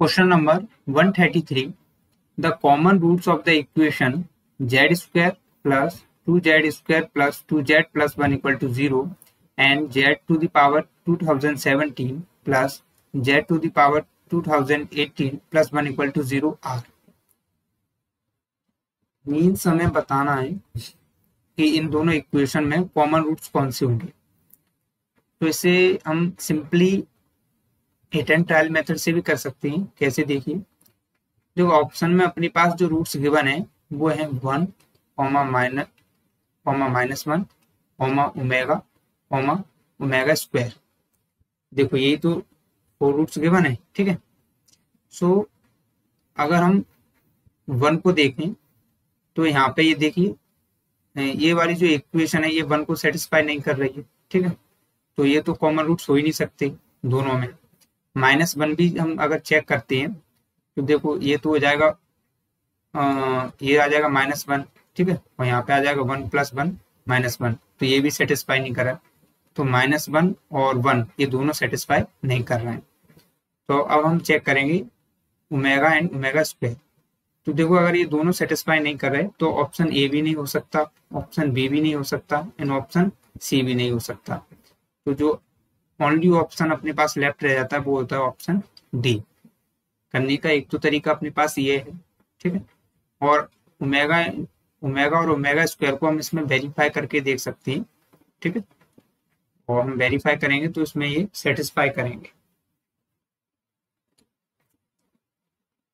Question number 133 the common root of the equation Z square plus two Z plus two plus one equal to zero and Z to the power two thousand plus Z to the power two thousand plus one equal to zero are mean समय बताना है कि इन दोनों equation में common root कौन से होंगे। तो इसे हम simply hit and trial method से भी कर सकते हैं। कैसे देखिए? जो ऑप्शन में अपने पास जो रूट्स गिवन है, वो है one comma minus comma minus one comma omega comma omega square देखो यही तो फोर रूट्स गिवन है, ठीक है? सो अगर हम वन को देखें तो यहाँ पे ये देखिए ये वाली जो इक्वेशन है, ये वन को सेटिस्फाई नहीं कर रही है, ठीक है? तो ये तो कॉमन रूट्स हो ही नहीं सकते दोनों में। माइनस वन भी हम अगर चेक करते हैं तो देखो ये तो हो जाएगा आ, ये आ जाएगा माइनस वन ठीक है? और यहाँ पे आ जाएगा one plus one minus one. तो ये भी सेटिस्फाई नहीं कर रहा तो माइनस वन और वन ये दोनों सेटिस्फाई नहीं कर रहे हैं। तो अब हम चेक करेंगे उमेगा एंड उमेगा स्क्वायर। तो देखो अगर ये दोनों सेटिस्फाई नहीं कर रहे तो ऑप्शन ए भी नहीं हो सकता ऑप्शन बी भी नहीं हो सकता एंड ऑप्शन सी भी नहीं हो सकता। तो जो ओनली ऑप्शन अपने पास लेफ़्ट रह जाता है, वो होता है ऑप्शन डी करने का एक तो तरीका अपने पास ये है, ठीक है? और ओमेगा ओमेगा और ओमेगा स्क्वायर को हम इसमें वेरीफाई करके देख सकते हैं, ठीक है? और हम वेरीफाई करेंगे तो इसमें ये सेटिस्फाई करेंगे।